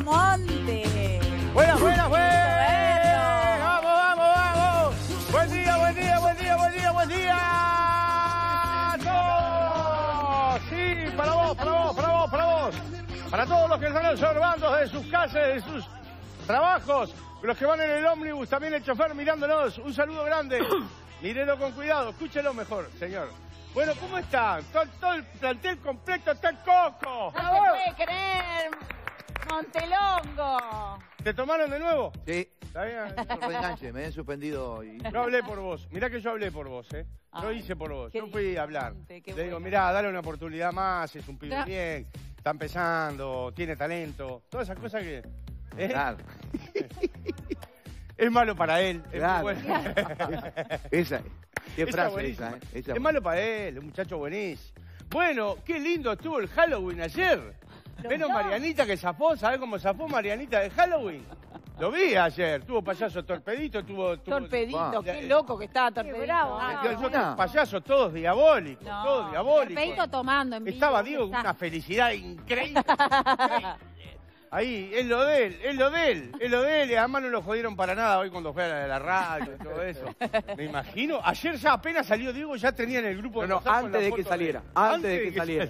Monte. Buenas, buenas, buenas. Vamos, vamos, vamos. Buen día, buen día, buen día, buen día, buen día. ¡Todos! Sí, para vos, para vos, para vos, para vos. Para todos los que están observando desde sus casas, de sus trabajos, los que van en el ómnibus, también el chofer mirándonos. Un saludo grande. Mírelo con cuidado, escúchelo mejor, señor. Bueno, ¿cómo están? Todo, todo el plantel completo está en coco. No se puede creer. Montelongo. ¿Te tomaron de nuevo? Sí, Está bien. reenganche, me han suspendido y... No hablé por vos. Mirá que yo hablé por vos, ¿eh? Ay, hice por vos. Yo fui a hablar. Le digo, mirá, dale una oportunidad más, es un pibe bien, está empezando, tiene talento. Todas esas cosas que... ¿eh? Claro, Es malo para él. Es, Claro. bueno. esa, qué Esa frase buenísima. esa, ¿eh? Esa Es malo para él, un muchacho buenísimo. Bueno, qué lindo estuvo el Halloween ayer. Menos. Marianita que zafó, ¿sabés cómo zafó Marianita de Halloween? Lo vi ayer, tuvo payaso torpedito, tuvo... tuvo- Torpedito, Wow. qué loco que estaba Torpedito. bravo. Ah, no. no. payasos todos diabólicos, No, todos diabólicos. Torpedito tomando en vivo. Estaba Diego con una felicidad increíble. increíble. Ahí, es lo de él, es lo de él, es lo de él. Y además no lo jodieron para nada hoy cuando fue a la, la radio y todo eso. Me imagino. Ayer ya apenas salió Diego, ya tenía en el grupo No, no, WhatsApp con antes de que saliera, antes de que saliera.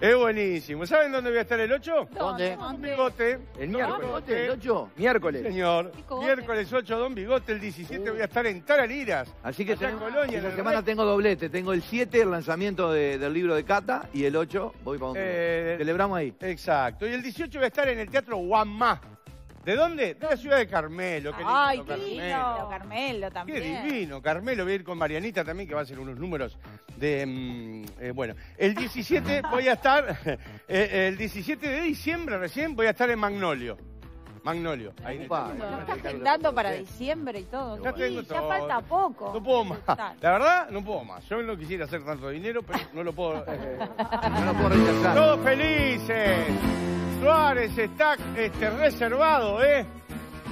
Es buenísimo. ¿Saben dónde voy a estar el 8? ¿Dónde? Don Bigote. ¿El Don miércoles? Bigote. ¿El 8? Miércoles. Señor, miércoles 8, Don Bigote, el 17 voy a estar en Taraliras. Así que tengo, Colonia, el semana tengo doblete. Tengo el 7, el lanzamiento de- del libro de Cata, y el 8 voy para donde Eh, Celebramos ahí. Exacto. Y el 18 voy a estar en el Teatro Guamá. ¿De dónde? De la ciudad de Carmelo. Qué lindo, Ay, qué Carmelo. lindo. Carmelo Qué también. divino, Carmelo. Voy a ir con Marianita también, que va a hacer unos números de... mm, eh, bueno, el 17 voy a estar... eh, el 17 de diciembre recién voy a estar en Magnolio. Magnolio. Ahí en Upa, Lo agendando para diciembre y todo. Ya tengo Sí, ya todo. falta poco. No puedo más. Total. La verdad, no puedo más. Yo no quisiera hacer tanto dinero, pero no lo puedo... eh, No lo puedo rechazar. Todos felices. Suárez está este, reservado, ¿eh?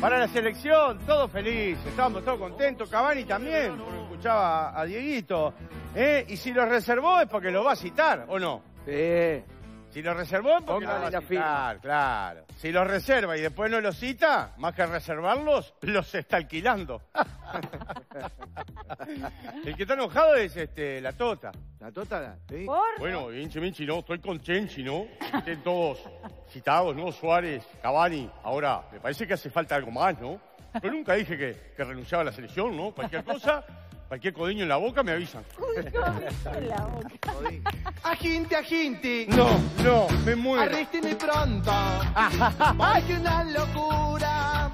Para la selección, todos felices. Estábamos todos contentos. Cavani también, porque escuchaba a Dieguito. ¿eh? Y si lo reservó es porque lo va a citar, ¿o no? Sí. Si lo reservó es porque lo Póngale va a la citar, claro. Si lo reserva y después no lo cita, más que reservarlos, los está alquilando. El que está enojado es este, la Tota. La tota, sí. ¿Por? Bueno, bien, Chemenchi, ¿no? Estoy con Chenchi, ¿no? Estén todos citados, ¿no? Suárez, Cavani. Ahora, me parece que hace falta algo más, ¿no? Yo nunca dije que, que renunciaba a la selección, ¿no? Cualquier cosa, cualquier codiño en la boca me avisan. Jodí. Agente, agente, No, no, me muero. arrésteme pronto. Hay una locura.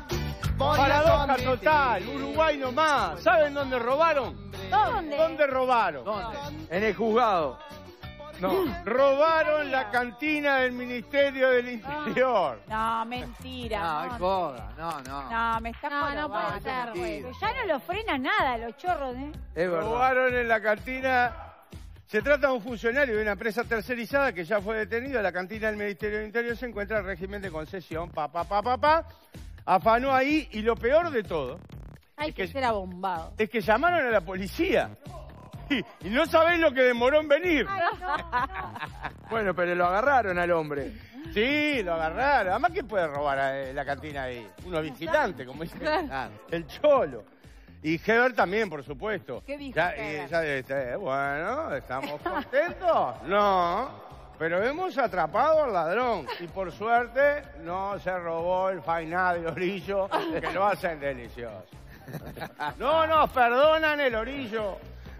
Voy Paradoja total, Uruguay nomás. ¿Saben dónde robaron? ¿Dónde? ¿Dónde robaron? ¿Dónde? En el juzgado. No, robaron la cantina del Ministerio del Interior. No, mentira. No, No, es joda. No, no. no, me está No, no puede ser, güey. Ya no lo frena nada, los chorros, ¿eh? Es verdad. Robaron en la cantina. Se trata de un funcionario de una empresa tercerizada que ya fue detenido. La cantina del Ministerio del Interior se encuentra en régimen de concesión. Pa, pa, pa, pa, pa. Afanó ahí y lo peor de todo Hay Es que que- ser abombado. es que llamaron a la policía. y no sabéis lo que demoró en venir. Bueno, pero lo agarraron al hombre. Sí, lo agarraron. Además, ¿quién puede robar eh, la cantina ahí? Uno vigilante, como dice Claro. el cholo. Y Heber también, por supuesto. ¿Qué dijo Ya, y estar, bueno, ¿estamos contentos? No, pero hemos atrapado al ladrón. Y por suerte no se robó el fainá de orillo, que lo hacen delicioso. No nos perdonan el orillo.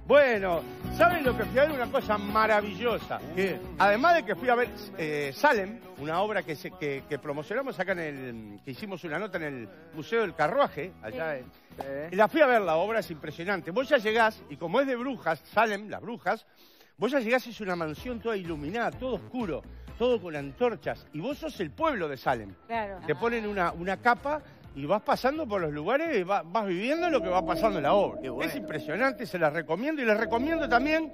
Bueno, ¿saben lo que fui a ver? Una cosa maravillosa. ¿Qué? Además de que fui a ver eh, Salem, una obra que, se- que, que promocionamos acá en el... que hicimos una nota en el Museo del Carruaje, allá en... Eh, Y la fui a ver, la obra es impresionante. Vos ya llegás, y como es de brujas, Salem, las brujas, vos ya llegás y es una mansión toda iluminada, todo oscuro, todo con antorchas, y vos sos el pueblo de Salem. Claro. Te ponen una, una capa y vas pasando por los lugares y va- vas viviendo lo que va pasando en la obra. Bueno. Es impresionante, se las recomiendo y les recomiendo también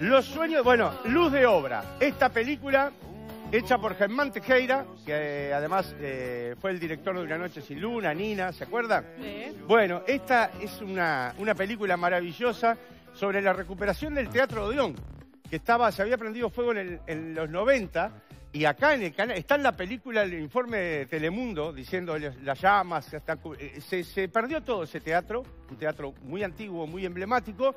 Los sueños, bueno, Luz de Obra, esta película hecha por Germán Tejera, que eh, además eh, fue el director de Una Noche Sin Luna, Nina, ¿se acuerdan? Bueno, esta es una, una película maravillosa sobre la recuperación del Teatro Odeón, que estaba, se había prendido fuego en, el- en los 90 Y acá en el canal está en la película el informe de Telemundo diciendo las llamas, hasta eh, se, se perdió todo ese teatro, un teatro muy antiguo, muy emblemático.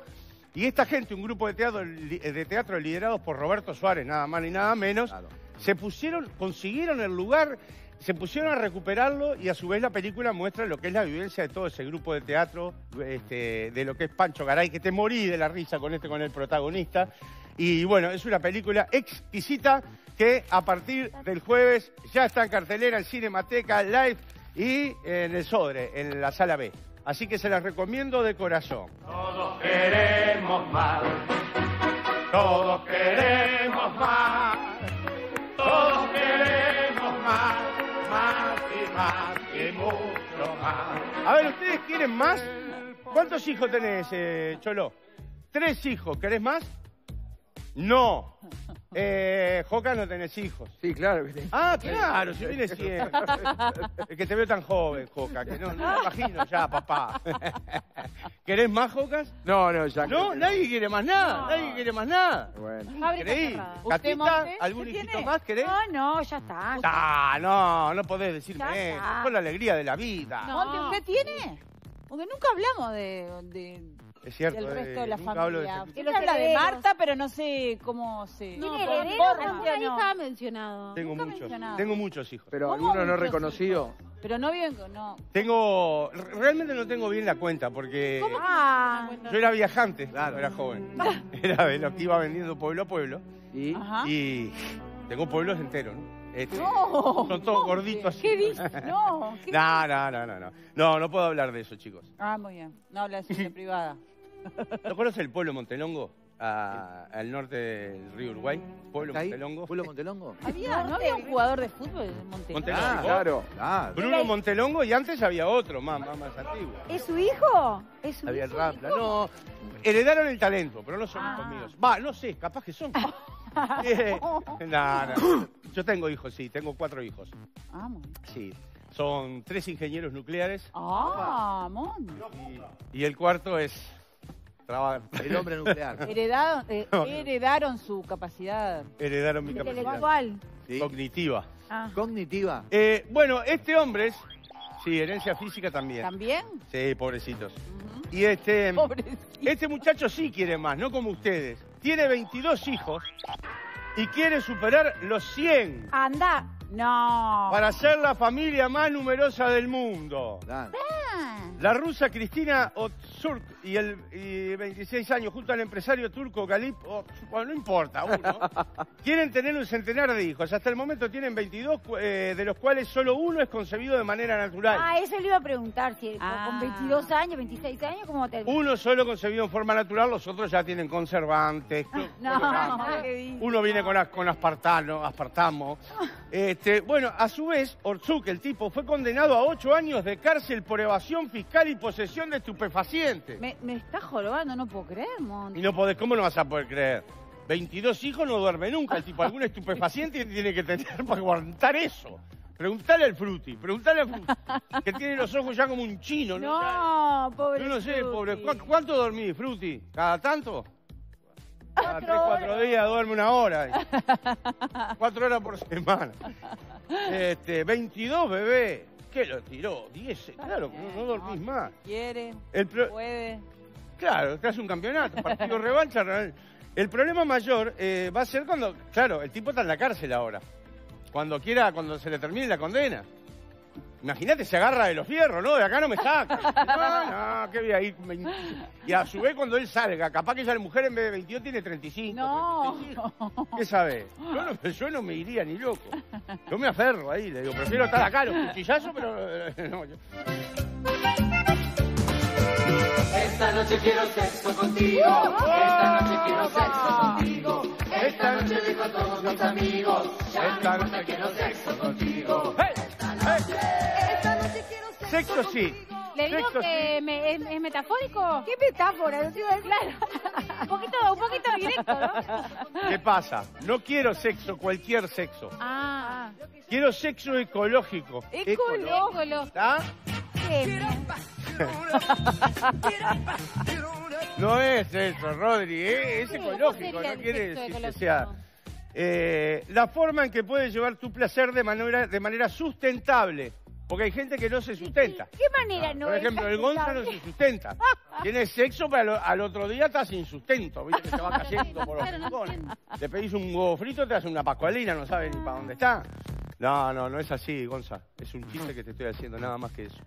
Y esta gente, un grupo de teatro, li- de teatro liderados por Roberto Suárez, nada más ni nada menos, Claro. se pusieron, consiguieron el lugar, se pusieron a recuperarlo y a su vez la película muestra lo que es la vivencia de todo ese grupo de teatro, este, de lo que es Pancho Garay, que te morí de la risa con este, con el protagonista. Y bueno, es una película exquisita que a partir del jueves ya está en cartelera en Cinemateca Live y en el Sodre, en la sala B. Así que se las recomiendo de corazón. Todos queremos más. Todos queremos más. Todos queremos más. Más y más y mucho más. A ver, ¿ustedes quieren más? ¿Cuántos hijos tenés, eh, Cholo? Tres hijos. ¿Querés más? No. Eh, Joca, no tenés hijos. Sí, claro que sí. Ah, claro, si viene siempre. Es que te veo tan joven, Joca, que no, no me imagino ya, papá. ¿Querés más, Jocas? No, no, ya. No, nadie quiere más nada, nadie quiere más nada. Bueno. ¿Usted, Catita? ¿algún ¿Qué hijito tiene? más querés? No, no, ya está. Ah, no, no podés decirme Ya eso. está. Con la alegría de la vida. No. Monte, ¿usted tiene? Porque nunca hablamos de, de- Es cierto, del resto eh, de la nunca hablo de familia. ese- Los habla de. Marta, pero no sé cómo se... ¿Tiene No, herederos? ¿Alguna No. hija ha mencionado? Tengo Nunca muchos, mencionado. tengo muchos hijos. Pero ¿Cómo alguno no muchos reconocido. Pero no bien, no. Tengo, realmente no tengo bien la cuenta porque Ah, yo era viajante Claro. era joven. Era de los que iba vendiendo pueblo a pueblo. Y Ajá. Y tengo pueblos enteros, ¿no? Este, No. Son todos gorditos así. ¿Qué dice? No. ¿qué No, no, no, no, no. No, no puedo hablar de eso, chicos. Ah, muy bien. No habla de privada. ¿No conoce el pueblo Montelongo? A- al norte del río Uruguay. Pueblo ¿está ahí? Montelongo. ¿Pueblo Montelongo? Había, ¿No había un jugador de fútbol en Monte? Montelongo. Ah, claro, claro. Bruno Montelongo y antes había otro, más, más, más antiguo. ¿es su hijo? ¿Es su Había el? Rampla. No, heredaron el talento, pero no son Ah. hijos míos. Va, no sé, capaz que son. No, no. Yo tengo hijos, sí, tengo cuatro hijos. Ah, muy bien. Sí. Son tres ingenieros nucleares Ah, Mon. y, y el cuarto es. El hombre nuclear. Heredaron, eh, No. heredaron su capacidad. Heredaron mi capacidad Intelectual. Sí. cognitiva. Ah. Cognitiva. Eh, bueno, este hombre es... Sí, herencia física también. ¿También? Sí, pobrecitos. Ujú. Y este... Pobrecito. Este muchacho sí quiere más, no como ustedes. Tiene 22 hijos y quiere superar los 100 Anda. No. para ser la familia más numerosa del mundo. Claro. La rusa Cristina Otsurk y el y 26 años junto al empresario turco Galip, Ot- bueno, no importa, uno, quieren tener un centenar de hijos. Hasta el momento tienen 22, cu- eh, de los cuales solo uno es concebido de manera natural. Ah, eso le iba a preguntar. Si Ah. con 22 años, 26 años, ¿cómo te.? Uno solo concebido en forma natural, los otros ya tienen conservantes. No, colorantes. ¿qué dice? Uno viene con, con aspartano, aspartamo. Este, bueno, a su vez, Orzuk, el tipo, fue condenado a ocho años de cárcel por evasión fiscal y posesión de estupefacientes. Me, me está jorobando, no puedo creer, Mon. Y no podés, ¿cómo no vas a poder creer? 22 hijos no duerme nunca. El tipo, algún estupefaciente tiene que tener para aguantar eso. Preguntale al Fruti, preguntale al Fruti, que tiene los ojos ya como un chino, ¿no? No, pobre. Yo no sé, pobre. ¿Cu- ¿Cuánto dormís, Fruti? ¿Cada tanto? Cada Cuatro tres, cuatro días duerme una hora. cuatro horas por semana. Este, 22 bebé. ¿Qué lo tiró? 10. Claro, no, no dormís más. Quiere, El pro- puede. Claro, te hace un campeonato, partido revancha. revancha. El problema mayor eh, va a ser cuando, claro, el tipo está en la cárcel ahora. Cuando quiera, cuando se le termine la condena. Imagínate, se agarra de los fierros, ¿no? De acá no me saca. No, no, que voy a ir. 20. Y a su vez, cuando él salga, capaz que ya la mujer en vez de 22 tiene 35. No. 35. ¿Qué sabe? Yo no, yo no me iría ni loco. Yo me aferro ahí, le digo, prefiero estar acá, los cuchillazos, pero. eh, no, yo- Esta noche quiero sexo contigo. Esta noche quiero sexo contigo. Esta noche digo a todos mis amigos. Ya no Esta importa, quiero sexo Sexo sí. Le digo Sexo que sí. me- es, es metafórico. ¿Qué metáfora? No te iba a decir. Claro. un, poquito, un poquito directo, ¿no? ¿Qué pasa? No quiero sexo, cualquier sexo. Ah, Quiero sexo ecológico. Écolo. ¿Está? No es eso, Rodri, ¿eh? es ecológico, ¿cómo sería no el quiere sexo decir que ecológico? sea... eh, la forma en que puedes llevar tu placer de manera, de manera sustentable. Porque hay gente que no se sustenta. ¿Qué manera no Por ejemplo, el Gonza no se sustenta. Tiene sexo, pero al, al otro día está sin sustento. ¿Viste que se va cayendo por los entiendo. Le pedís un huevo frito, te hace una pascualina, no sabes ni para dónde está. No, no, no es así, Gonza. Es un chiste que te estoy haciendo, nada más que eso.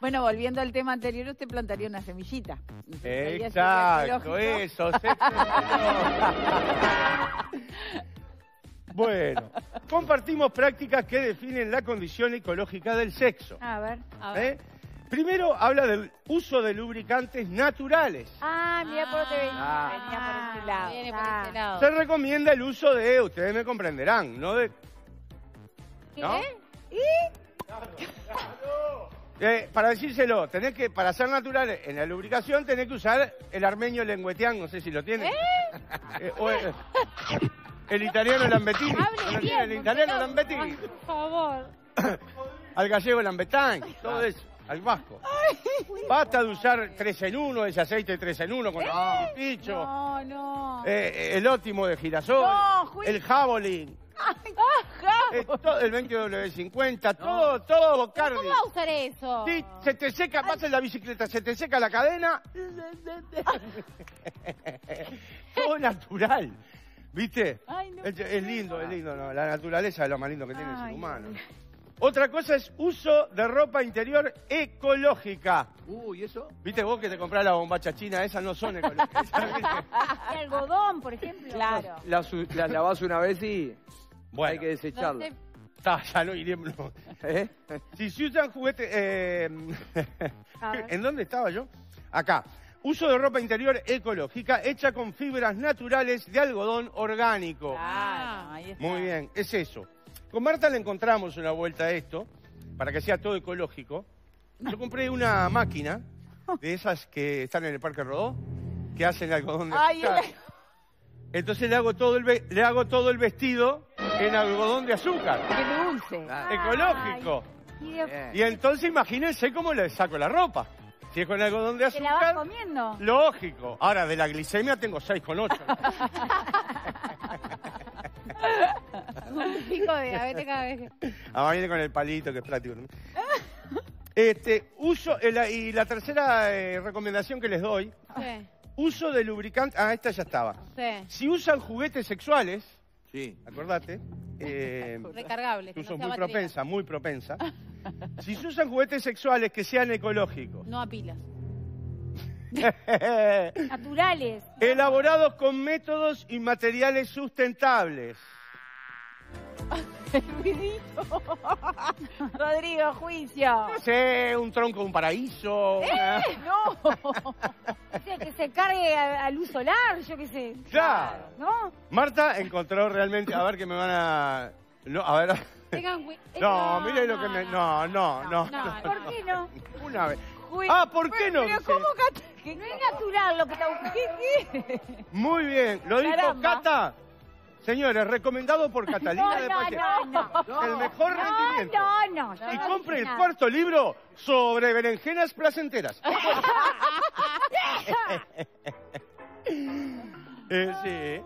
Bueno, volviendo al tema anterior, usted plantaría una semillita. Exacto, eso, sexo. Bueno, compartimos prácticas que definen la condición ecológica del sexo. A ver. A ver. ¿eh? Primero habla del uso de lubricantes naturales. Ah, mira por dónde venía. Ah, venía por ese lado. Viene por Ah. ese lado. Se recomienda el uso de, ustedes me comprenderán, no de... ¿no? Eh, para decírselo, tenés que, para ser naturales en la lubricación, tenés que usar el armenio lengüetián, no sé si lo tienen. Eh, o el, el italiano Lambettini. Hable ¿No bien, el italiano. Lambettini. Por favor. Al gallego Lambetán, todo eso, al vasco. Basta de usar 3 en 1, ese aceite 3 en 1 con el picho, No, no. eh, el ótimo de girasol, No, el Ajá. eh, todo- el 20W50, todo, todo Bocardi. ¿Cómo va a usar eso? Sí, se te seca, vas en la bicicleta, se te seca la cadena. Todo natural. ¿Viste? Ay, no es, es lindo, es lindo, ¿no? La naturaleza es lo más lindo que tiene el ser humano. no. Otra cosa es uso de ropa interior ecológica. Uy, ¿eso? ¿Viste vos que te comprás la bombacha china? Esas no son ecológicas. De algodón, por ejemplo. Claro. La, su- la lavás una vez y Bueno, hay que desecharla. No sé. está, ya no iremos. no. ¿Eh? Si se usan juguetes... eh. ¿En dónde estaba yo? Acá. Uso de ropa interior ecológica hecha con fibras naturales de algodón orgánico. Claro, ahí está. Muy bien, es eso. Con Marta le encontramos una vuelta a esto, para que sea todo ecológico. Yo compré una máquina de esas que están en el Parque Rodó, que hacen algodón de Ay, azúcar. Entonces le hago, todo el ve- le hago todo el vestido en algodón de azúcar, Qué dulce. ecológico. Y de-. Y entonces imagínense cómo le saco la ropa. Si es con algodón de ¿Te la vas azúcar, comiendo? lógico. Ahora, de la glicemia tengo 6,8. Un pico de diabetes cada vez. que- Ah, viene con el palito, que es práctico. ¿no? Este, uso, eh, la- y la tercera eh, recomendación que les doy, Sí, uso de lubricante, ah, esta ya estaba. sí. Si usan juguetes sexuales, Sí. acordate, eh, Recargable. que que no uso sea muy batería. propensa, muy propensa, si se usan juguetes sexuales que sean ecológicos, No a pilas. Naturales. elaborados con métodos y materiales sustentables, Rodrigo, juicio. no sé, un tronco de un paraíso, una- No. O sea, que se cargue a, a luz solar, yo qué sé. Claro. ¿No? Marta encontró realmente, a ver que me van a... No, a ver... Tengan No, No, mire lo no, que me... no. No, no, ¿Por qué no? Una vez. Ah, ¿por qué no? Pero. ¿cómo Cata? Que no es natural lo que está buscando. Muy bien. Lo dijo Caramba. Cata. Señores, recomendado por Catalina No, de no, Pache. no, no. El mejor rendimiento. No, no, yo Y no compre dije el nada. cuarto libro sobre berenjenas placenteras. Eh, sí.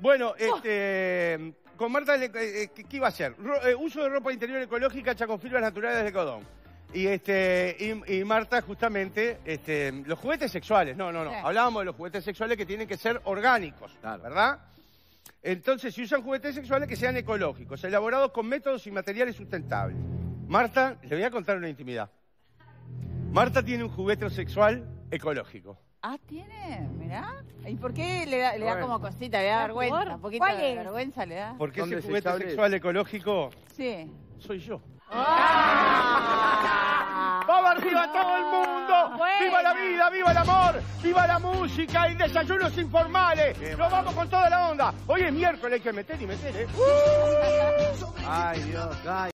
Bueno, este, con Marta, le- eh, ¿qué, qué iba a hacer? Ro- eh, uso de ropa interior ecológica hecha con fibras naturales de codón. Y, este, y, y Marta, justamente, este, los juguetes sexuales, no, no, no, Sí. hablábamos de los juguetes sexuales que tienen que ser orgánicos, Claro. ¿verdad? Entonces, si usan juguetes sexuales que sean ecológicos, elaborados con métodos y materiales sustentables. Marta, le voy a contar una intimidad. Marta tiene un juguete sexual ecológico. Ah, tiene, mirá. ¿Y por qué le da, le da Bueno. como cosita, le da vergüenza? por? Un poquito ¿Cuál de es? vergüenza le da. Porque ¿Son ese juguete sexual ecológico Sí. soy yo. Ah. ¡Vamos arriba todo el mundo! ¡Viva la vida, viva el amor! ¡Viva la música y desayunos informales! ¡Nos vamos con toda la onda! Hoy es miércoles, hay que meter y meter, ¿eh? Ay, Dios, ay.